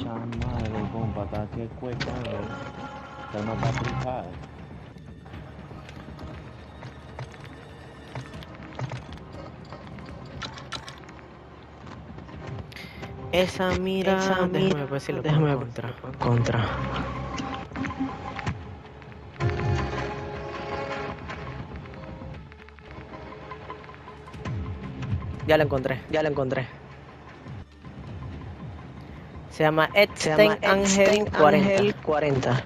Madre, compa, está que cuesta, Está más aplicada. Esa mira, Esa déjame mira, ver si lo déjame ver. contra. Contra. Ya lo encontré. Ya lo encontré. Se llama Ángel Epstein 40. Ángel 40.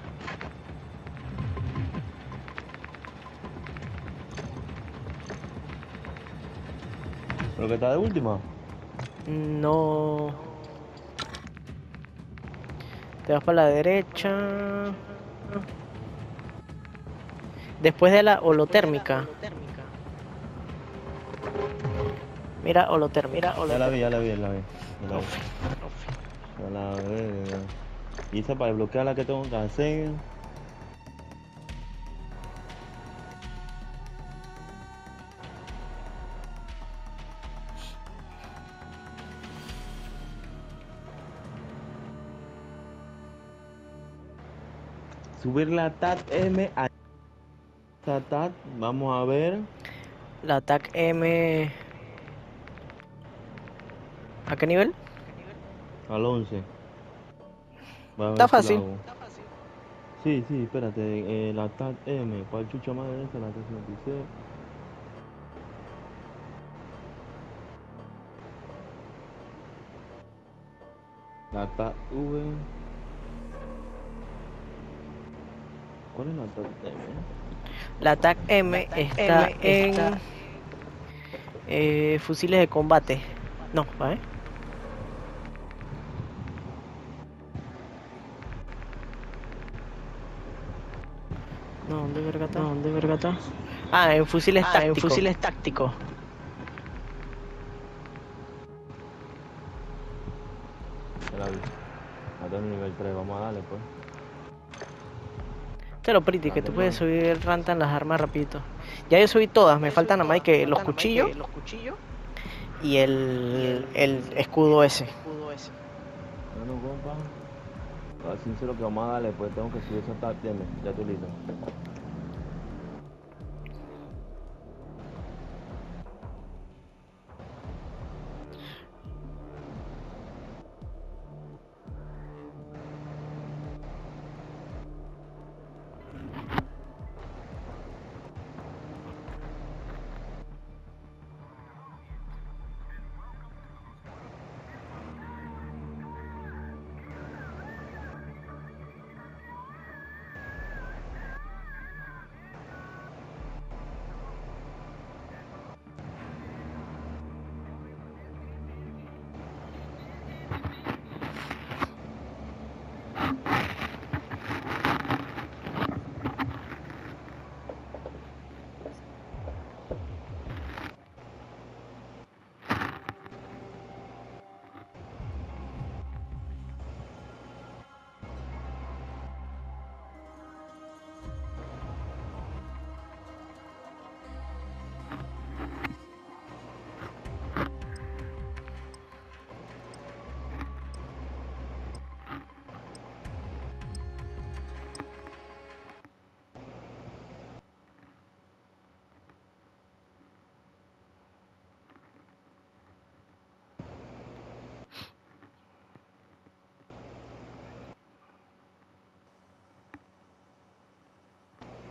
¿Pero que está de última? No. Te vas para la derecha. Después de la holotérmica. Mira holotérmica. Mira Ya la holotérmica. vi, ya la vi, ya la vi. Ya la vi. Ya la ya. Y esa para desbloquear la que tengo que hacer. Subir la TAT M a esta TAT, vamos a ver. La TAC M. ¿A qué nivel? Al 11. Va a Está fácil. Sí, sí, espérate. Eh, la TAC M, ¿cuál chucha madre es esa? La que se me pisé. La TAC V. ¿Cuál es la TAC M? La TAC M está M en. eh, fusiles de combate. No, ¿vale? No, ¿dónde verga está? No, ¿dónde verga está? Ah, en fusiles Ah, en tácticos. fusiles tácticos. En nivel 3, vamos a darle pues. Te lo pretty, que tú puedes subir rantan las armas rapidito. Ya yo subí todas, me faltan nada más que los cuchillos Los cuchillos. y el, el escudo ese. Escudo ese. Bueno, compa. Para sincero que vamos a darle, pues tengo que subir esa M. Ya estoy listo.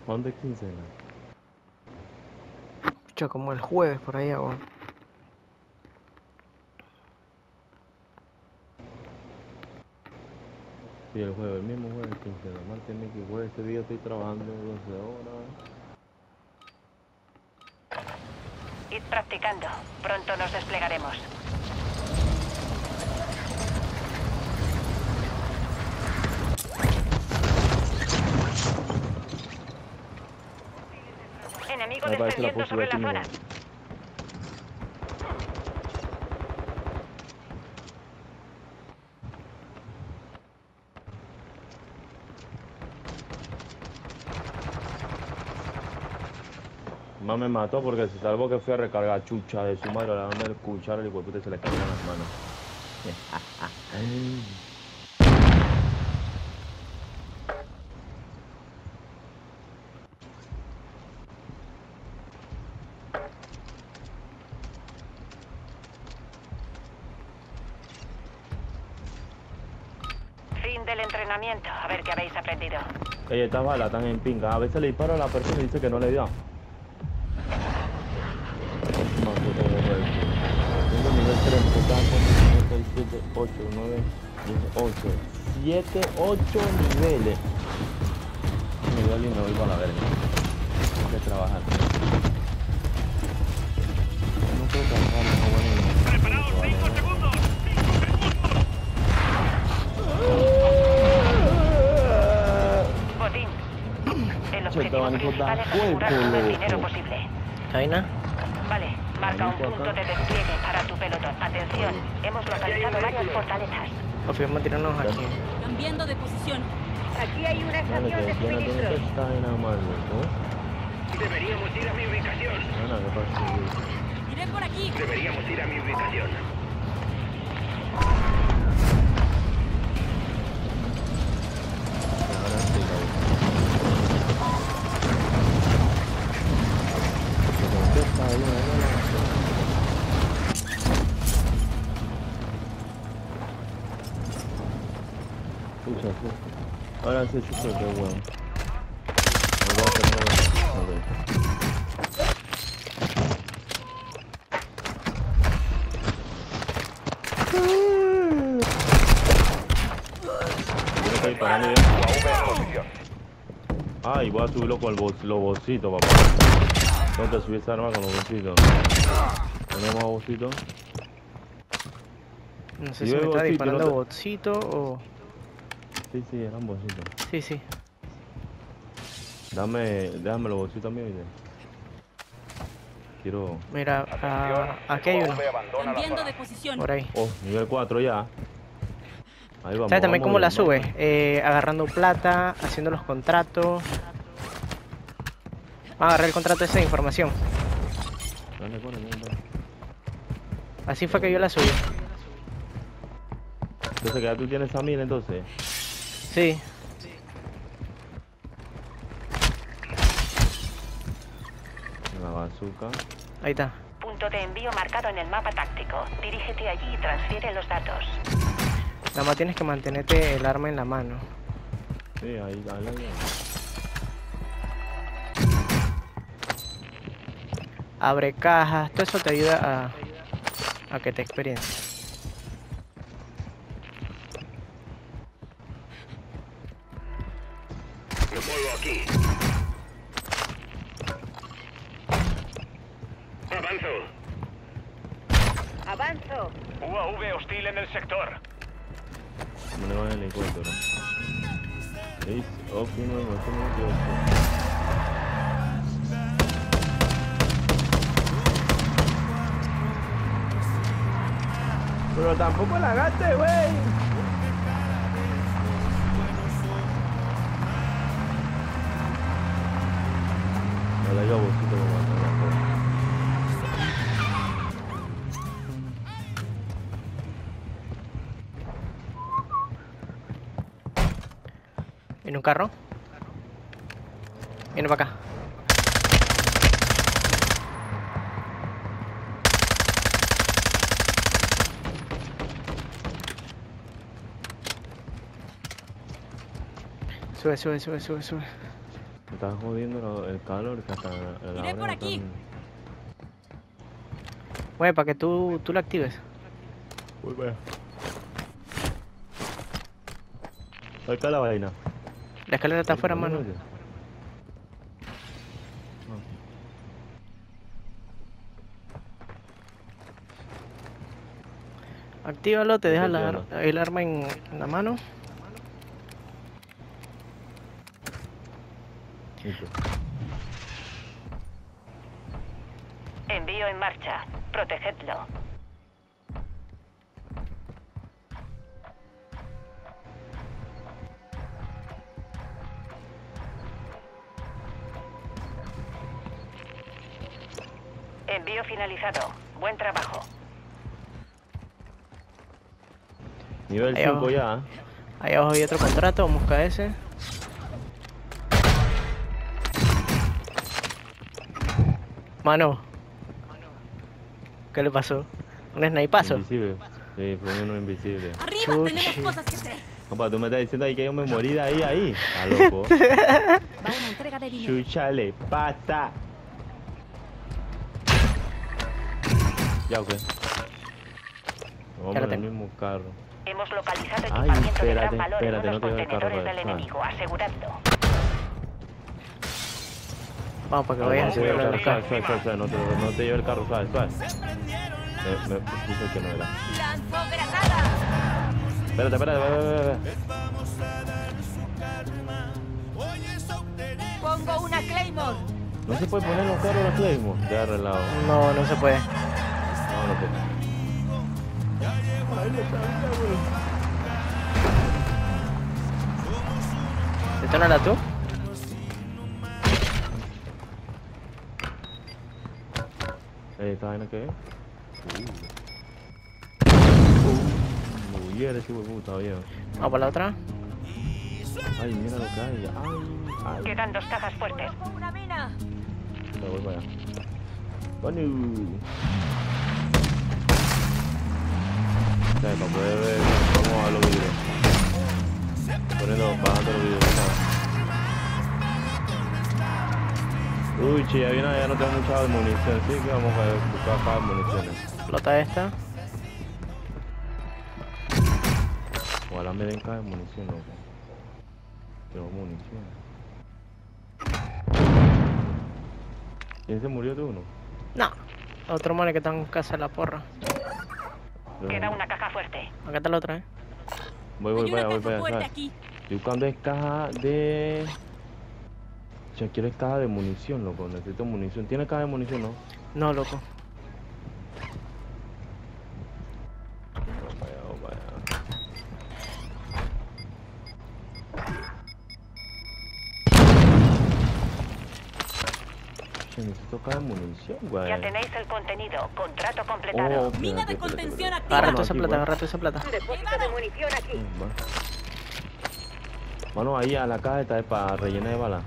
¿Cuándo es quincena? Pucha, como el jueves por ahí hago. Sí, el jueves, el mismo jueves, quincena. Martes, miércoles, jueves, ese día estoy trabajando 12 horas. Id practicando. Pronto nos desplegaremos. Enemigo Me parece la la posibilidad zona. que Más me mató porque se salvó que fui a recargar chucha de su madre, la dame el cuchara y el se le cayó en las manos. Fin del entrenamiento. A ver qué habéis aprendido. Estas balas están en pinga. A veces le disparo a la persona y dice que no le dio. Puta borra esto. Tengo nivel 3, total, 4, 5, 6, 7, 8, 9, 10, 11. 7, 8 niveles. Nivel y me voy para la verga. Hay que trabajar. Todo el loco. dinero posible. Jaina, Vale, marca un punto de despliegue para tu pelotón. Atención, hemos localizado varias fortalezas. confirmo tirarnos aquí. Cambiando de posición. Aquí hay una la mano, ¿no? Deberíamos ir a mi ubicación. Iré por aquí. Deberíamos ir a mi ubicación. Sí. Ahora sí, yo creo que es bueno. Me voy a tener-. Ah, y voy a subirlo con el bol- los bolsitos, papá. Tengo que subir esa arma con los bolsitos. Ponemos a bolsitos. No sé si me está disparando botcito o... Sí, sí, eran bolsitos. Sí, sí. Dame, déjame los bolsitos míos. Quiero... Mira, ah, aquí hay uno. Cambiando de posición. Por ahí. Oh, nivel 4 ya. Ahí vamos. ¿Sabes también vamos cómo la subes? Eh, agarrando plata, haciendo los contratos. Vamos a agarrar el contrato ese de información. Así fue que yo la subí. Entonces, que ya tú tienes a mil, entonces. Sí. Una bazooka. Ahí está. Punto de envío marcado en el mapa táctico. Dirígete allí y transfiere los datos. Nada más tienes que mantenerte el arma en la mano. Sí, ahí, dale, ahí. Abre cajas, todo eso te ayuda a, a que te experiencias. Pero tampoco la gaste, güey. No le digo bolsito como. ¿Viene un carro? Viene para acá. Sube, sube, sube, sube, sube. Me está jodiendo lo- el calor que hasta la hora por aquí. tan- Bueno, para que tú, tú lo actives. Uy, vea. Acá la vaina. La escalera está afuera, ¿No mano. lo oyes? Actívalo, te deja la- el arma en, en la mano. Envío en marcha. Protegedlo. Envío finalizado. Buen trabajo. Nivel Ahí 5 abajo. ya. ¿eh? Ahí abajo hay otro contrato, vamos a buscar ese. Mano. ¿Qué le pasó? Un snipazo. Invisible. Sí, fue uno invisible. Arriba Chuchi. tenemos cosas que hacer. Compa, tú me estás diciendo ahí que yo me morí de ahí, ahí. Está loco. Va una entrega de dinero. Chucha le pasa. Ya, ok. Vamos Ya lo en el mismo carro. Hemos localizado Ay, equipamiento de espérate, gran valor espérate, en no unos te veo el carro, contenedores del enemigo. Aseguradlo. Vamos, para que No, vayas no te lleve el haciendo carro, la suave, suave, suave, no te, no te lleve el carro, suave, suave. Me, me puse que no era. Espérate, espérate, espérate, espérate. Pongo una Claymore. No se puede poner los carros a Claymore. Ya arreglado. No, no se puede. No, no puedo. ¿Esto no era tú? Eh, ¿Esta vaina qué es? Uh. Uh, mujer, ese huevo bien. Vamos por la otra. Ay, mira lo que hay. Ay, ay. Quedan dos cajas fuertes. Una mina. Me voy para allá. Bueno. O sea, para poder ver, vamos a los vídeos. Poniendo, bajando los vídeos. Uy, che, hay una, ya no tengo mucha munición, sí que vamos a buscar acá municiones. Explota esta. Ojalá me den cada munición, loco. Tengo munición. ¿Quién se murió de uno? No. Otro mone que está en casa de la porra. Queda una caja fuerte. Acá está la otra, eh. Voy, voy para una allá, voy para allá. aquí. Estoy buscando es caja de... Yo quiero caja de munición, loco. Necesito munición. ¿Tiene caja de munición, no? No, loco. Necesito caja de munición, güey. Ya tenéis el contenido. Contrato Oh, completado. espérate, Mina de contención activa. Agarra esa aquí, plata, agarra esa plata. Depósito de munición aquí. Mano, ahí a la caja está para rellenar de balas.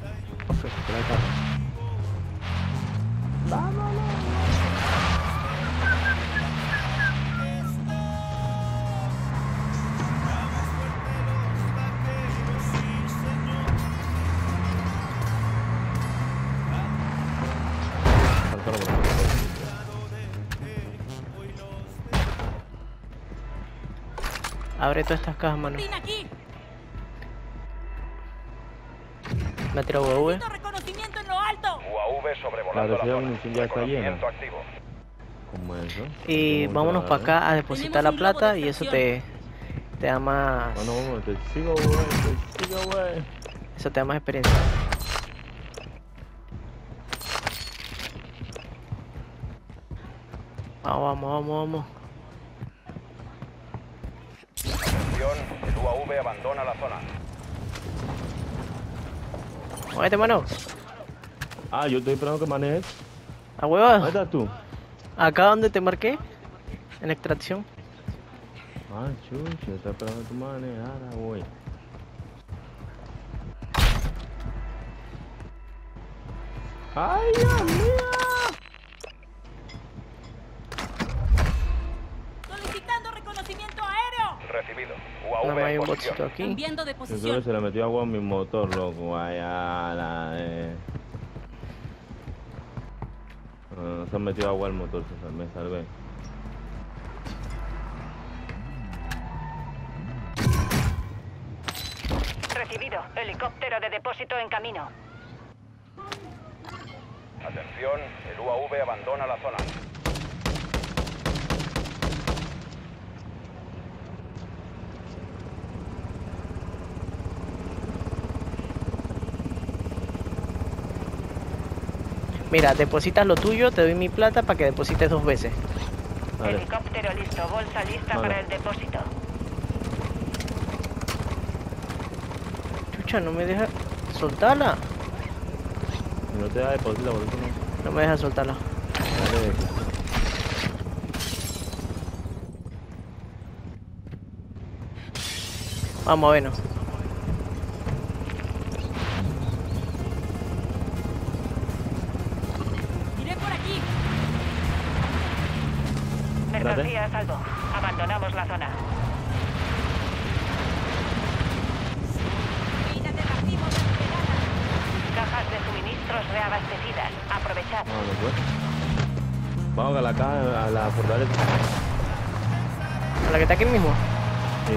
Abre todas estas cajas, mano. Me ha tirado UAV. Reconocimiento en lo alto. UAV La sobrevolando la tercera zona. munición ya está llena. Reconocimiento activo. ¿Cómo es eso? Y ¿Cómo vámonos para acá a depositar la plata de y eso te, te da más. Bueno, vamos, te sigo, güey, te sigo, güey. Eso te da más experiencia. Vamos, vamos, vamos, vamos. Atención, el UAV abandona la zona. Muévete, mano. Ah, yo estoy esperando que manejes. A hueva. ¿Dónde estás tú? Acá donde te marqué. En extracción. Ah, chucho, está esperando que tú manejaras, güey. ¡Ay, Dios mío! Recibido. UAV hay en un aquí. De Yo se le metió agua a mi motor, loco. Vaya, la eh. No, no se ha metido agua al motor, se sal- me salvé. Recibido. Helicóptero de depósito en camino. Atención, el UAV abandona la zona. Mira, depositas lo tuyo, te doy mi plata para que deposites dos veces. Vale. Helicóptero listo. Bolsa lista Vale. para el depósito. Chucha, no me deja soltarla. No te da depósito, por eso no. No me deja soltarla. Vamos a vernos. ¿eh? A salvo. Abandonamos la zona. Cajas de suministros reabastecidas. Aprovechad. Vamos, pues. Vamos a la caja, a la fortaleza. ¿A la que está aquí mismo? Sí.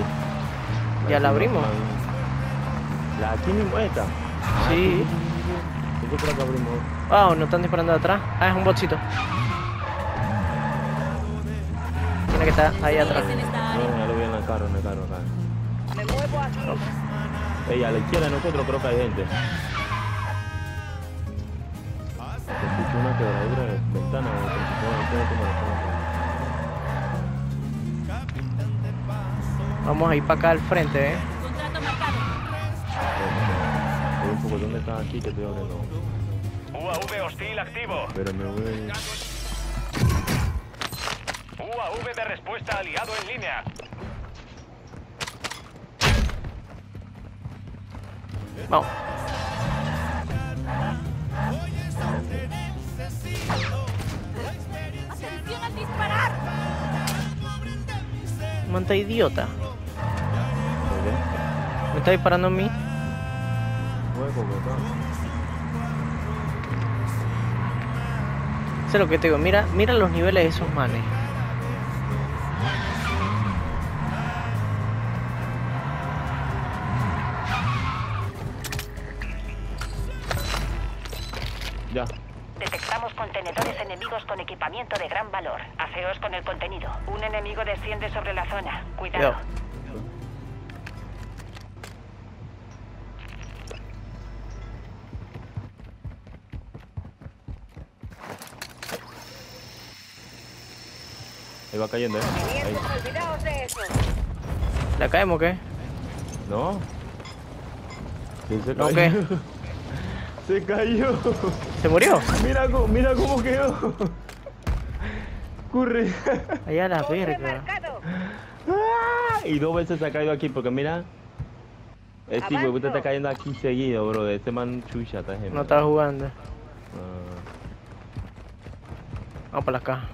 La ya la abrimos. La, la aquí mismo esta. Sí. Ah, Yo creo que abrimos. Ah, wow, nos están disparando de atrás. Ah, es un bochito. Ahí atrás. No, ya lo vi en el carro, en el carro acá. Me muevo aquí. Ey, a la izquierda de nosotros creo que hay gente. Una quebradura de ventana. Vamos a ir para acá al frente, ¿eh? Contrato marcado. Oye, un poco, ¿dónde están aquí que estoy abriendo? UAV hostil activo. Pero me voy... UAV de respuesta aliado en línea. Vamos. ¡Atención al disparar! Manta idiota. Me está disparando a mí. Sé lo que te digo. Mira, mira los niveles de esos manes. Enemigos con equipamiento de gran valor. Afeos con el contenido. Un enemigo desciende sobre la zona. Cuidado. Yo. Ahí va cayendo, ¿eh? Ahí. ¿La caemos o qué? No. Sí, se ¿No cayó. Se cayó. ¿Se murió? Mira, cómo- mira cómo quedó. Corre. Allá la verga. Ah, y dos veces se ha caído aquí porque mira. Este Avanzo. huevito está cayendo aquí seguido, bro. Este man chucha, está genial. No estaba jugando. Ah, Vamos para la caja.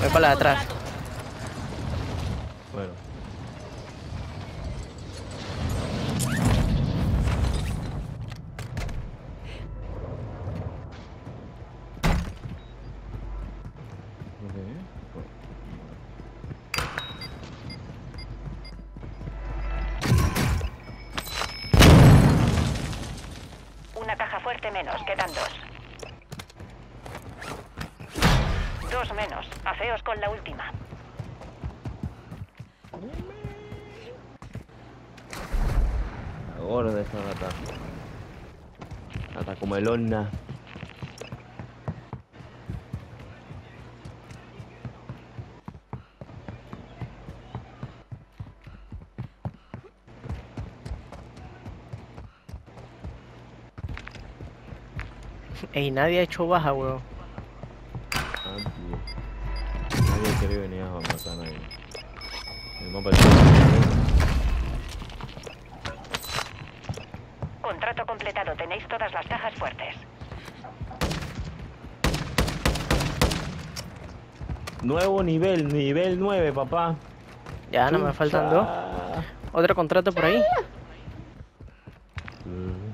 Voy para la de atrás. Menos. Quedan dos. Dos menos. Afeos con la última. Ahora de esa gata. Gata como el horna. Ey, nadie ha hecho baja, weón. Ah, tío. Nadie quiere venir a matar a nadie. El mapa está- Contrato completado. Tenéis todas las cajas fuertes. Nuevo nivel, nivel 9, papá. Ya, no me faltan dos. Otro contrato por ahí. Mm.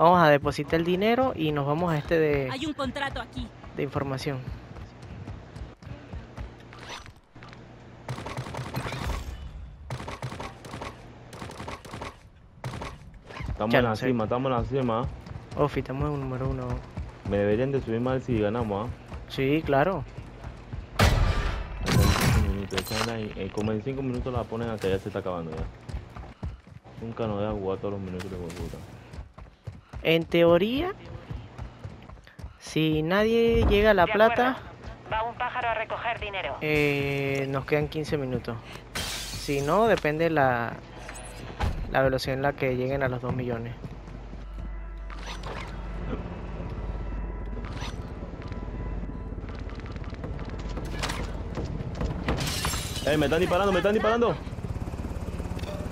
Vamos a depositar el dinero y nos vamos a este de, Hay un contrato aquí. de información. Estamos Ya en la sé. cima, estamos en la cima. Ofi, estamos en un número uno. Me deberían de subir mal si ganamos, ¿ah? Sí, claro. Como en 5 minutos la ponen hasta ya se está acabando ya. Nunca nos deja jugar todos los minutos de puta. En teoría, si nadie llega a la De plata. Va un pájaro a recoger dinero. eh, nos quedan 15 minutos. Si no, depende la, la velocidad en la que lleguen a los 2 millones. ¡Eh, me están disparando, me están disparando!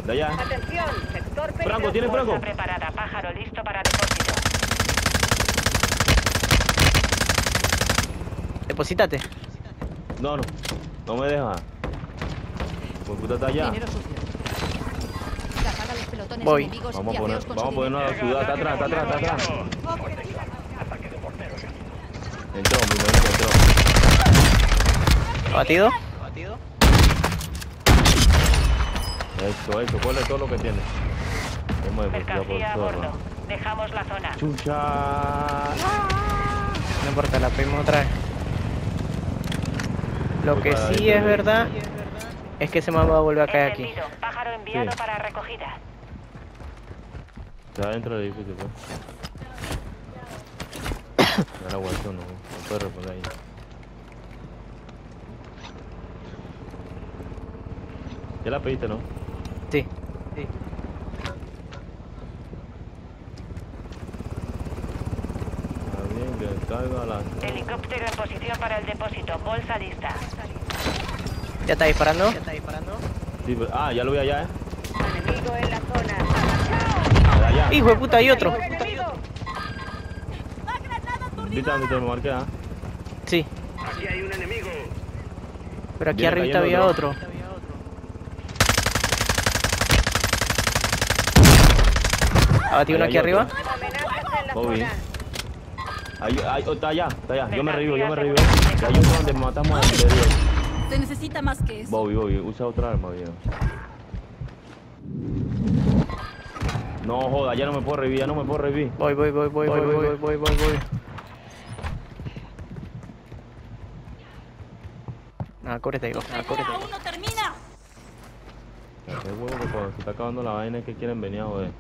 De allá. Atención, sector Franco, peligroso. ¿tiene Franco? Bolsa preparada. Pájaro listo para depósito. Deposítate. No, no. No me deja. Pues puta está allá. Voy. enemigos Vamos a poner, vamos a ponernos a la ciudad. Está atrás, está atrás, está atrás. Entró, mi entró. ¿Abatido? Eso, eso, ponle todo lo que tiene. A depositar por a bordo. Dejamos la zona. Chucha. No importa, la pedimos otra vez. Lo que sí es verdad es que ese man va a volver a caer aquí. Pájaro enviado Sí. para recogida. Está dentro del edificio, pues. Ya la aguantó, no. No puede responder ahí. Ya la pediste, ¿no? Sí. Está bien, que caiga la... Helicóptero en posición para el depósito. Bolsa lista. ¿Ya está disparando? Sí, pero- Ah, ya lo vi allá, ¿eh? Enemigo en la zona. Allá. Hijo de puta, hay otro. ¡Enemigo! ¡La granada ¿Viste dónde te me marqué, ah? Sí. Pero aquí arriba había otro. otro. Abatido uno Ahí aquí hay otro. arriba. Bobby. Ahí, ahí, oh, está allá, está allá. Yo me revivo, yo me revivo. Hay otro donde matamos al anterior. Se necesita más que eso. Bobby, Bobby, usa otra arma, viejo. No joda, ya no me puedo revivir, ya no me puedo revivir. Voy, voy, voy, voy, voy, voy, voy, voy, voy, voy. Nada, cúbrete, digo. Nada, ¡Pelea cúbrete. aún no termina! Qué huevo que cuando se está acabando la vaina es que quieren venir a joder.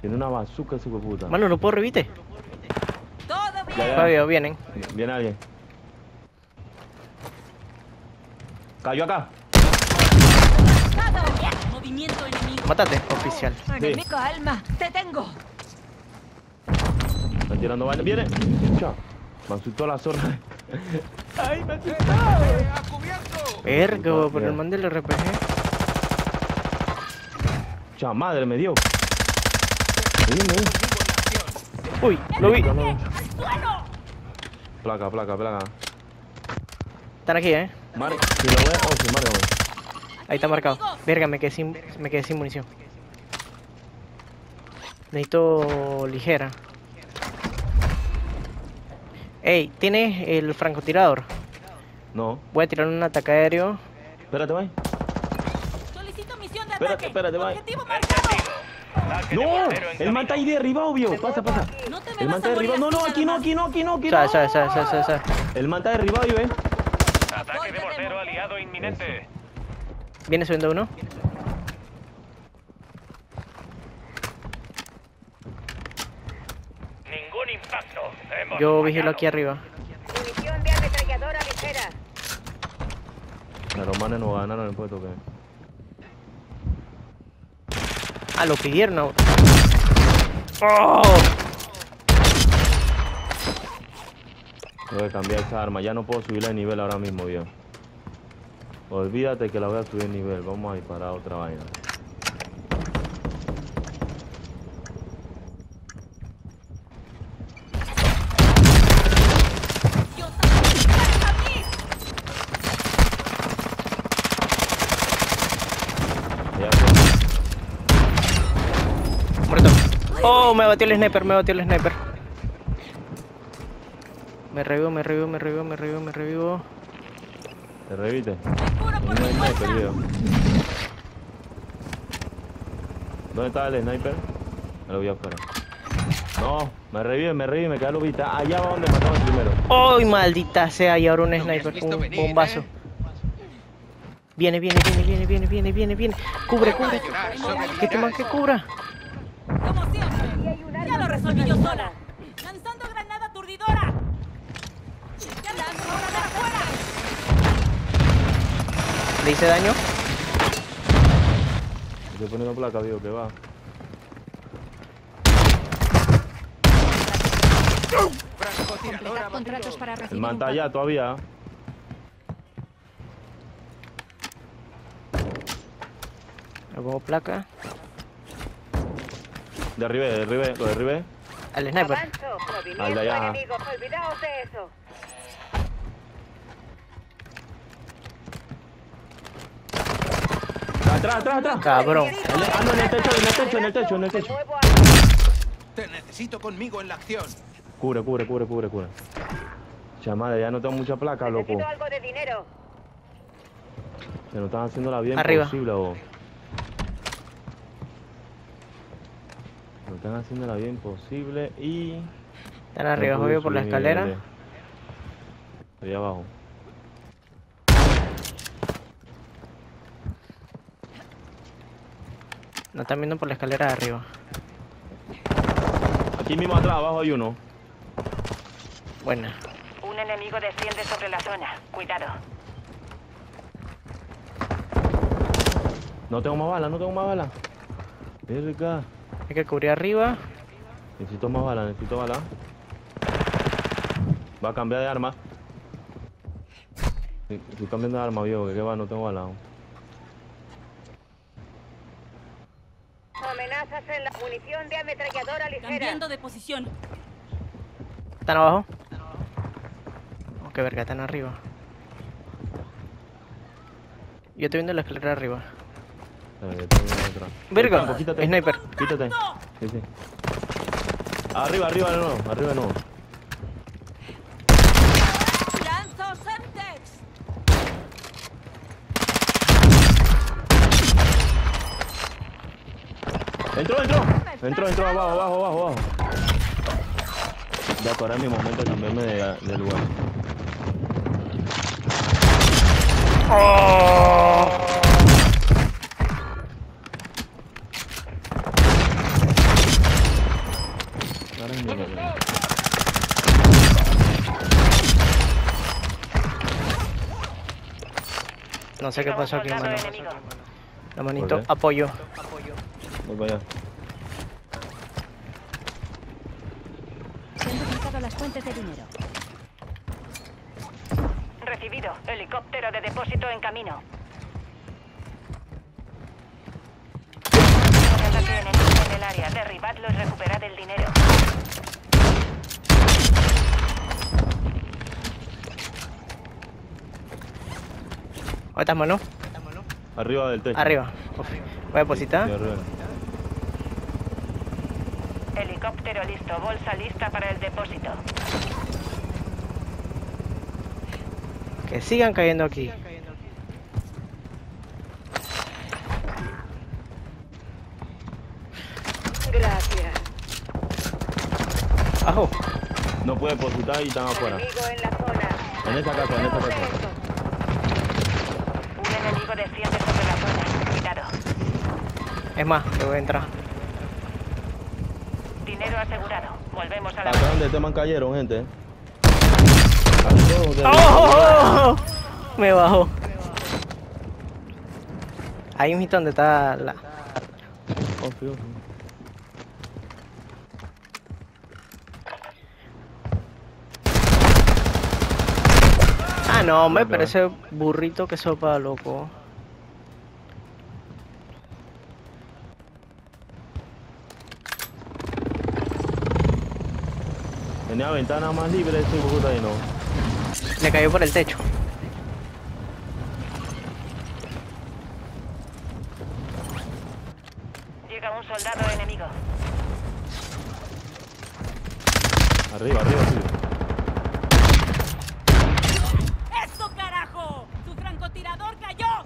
Tiene una bazooka ese hijo de puta. Mano, no puedo revite? Vienen. Viene alguien. Cayó acá. Mátate, oficial. Enemigo, alma, te tengo. Tirando balas. Viene. Chao. Me asustó la zona. ¡Ay, me asustó! Vergo, por el man RPG. Cha, madre, me dio. Uy, lo vi. Placa, placa, placa. Están aquí, eh. Mar si lo ve, oh, sí, márgame. Ahí está marcado. Verga, me quedé sin, me quedé sin munición. Necesito ligera. Ey, ¿tienes el francotirador? No. Voy a tirar un ataque aéreo. Espérate, vai. De Espérate, espérate, bye. Objetivo marcado. No, el man está ahí derribado, obvio. Pasa, pasa. No te El man está derribado. No, no, aquí no, aquí no, aquí no, aquí no. sabe, sabe, sabe, sabe. El man está derribado, y ve. Ataque de mortero aliado inminente. Viene subiendo uno. Ningún impacto. Yo vigilo aquí arriba. Munición de ametralladora ligera. Los romanos no ganaron el puesto que. Ah, lo pidieron. no. ¡Oh! Tengo que cambiar esa arma. Ya no puedo subirla de nivel ahora mismo, viejo. Olvídate que la voy a subir de nivel. Vamos a disparar otra vaina. Yo también. ¡A mí! Ya fue. Muerto. Oh, me batió el sniper, me batió el sniper. Me revivo, me revivo, me revivo, me revivo, me revivo. ¿Te reviste? Un mi sniper. ¿Dónde está el sniper? Me lo vi afuera. No, me revive, me revive, me queda lobita. Allá va donde matamos primero. ¡Ay, maldita sea! Y ahora un sniper, un bombazo. Viene, viene, viene, viene, viene, viene, viene, viene. Cubre, cubre. Que te man que cubra. Como siempre. Ya lo resolví yo sola. Lanzando granada aturdidora. Ya lanzo granada afuera. ¿Le hice daño? Estoy poniendo placa, digo, que va. Completar contratos para El recibir man un está pago. allá todavía. Le pongo placa. Derribé, derribé, lo derribé. Al sniper. Avanzo. Al de allá. Olvidaos de eso. Atrás, atrás, atrás. Cabrón. En el- Ah, no, en el techo, en el techo, en el techo, en el techo. Te necesito conmigo en la acción. Cubre, cubre, cubre, cubre, cubre. Chamada, ya no tengo mucha placa, loco. Necesito algo de dinero. Se nos están haciendo la bien Arriba. posible, vos. Nos están haciendo la bien posible y... Están arriba, No obvio, por la escalera. niveles. Allá abajo. No están viendo por la escalera de arriba. Aquí mismo atrás, abajo hay uno. Buena. Un enemigo desciende sobre la zona. Cuidado. No tengo más balas, no tengo más balas. Verga. Hay que cubrir arriba. Necesito más balas, necesito balas. Va a cambiar de arma. Estoy cambiando de arma, viejo, que qué va, no tengo balas. Amenazas en la munición de ametralladora ligera. Cambiando de posición. ¿Están abajo? Oh, qué verga, están arriba. Yo estoy viendo la escalera arriba. Eh, tengo. Verga, sniper. Quítate. Sí, sí. Arriba, arriba de nuevo, arriba de nuevo. Entró, entró. Entró, entró, abajo, abajo, abajo, abajo. Ya, es mi momento de cambiarme de, de lugar. Ahora mi. No sé qué pasó aquí, mano. La manito, ¿Por qué? apoyo. Voy para allá. Se han duplicado las fuentes de dinero. Recibido. Helicóptero de depósito en camino. Un ataque enemigo en el área. Derribadlo y recuperad el dinero. ¿Dónde estás, mano? Arriba del techo. Arriba. Voy a depositar. Sí, arriba. Helicóptero listo. Bolsa lista para el depósito. Que sigan cayendo aquí. Gracias. Ajo. No puede depositar y están afuera. En la zona. En esa casa, en esa casa. Eso. Un enemigo desciende sobre la zona. Cuidado. Es más, que voy a entrar. Dinero asegurado. Volvemos a la... Acá donde este man cayeron, gente. ¡Oh! Me bajó. Ahí mismo donde está la... Confío. Ah, no, hombre, pero ese burrito que sopa, loco. Tenía ventana más libre ese puta y no. Le cayó por el techo. Llega un soldado enemigo. Arriba, arriba, arriba. ¡Eso, carajo! ¡Su francotirador cayó!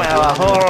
Me bajó.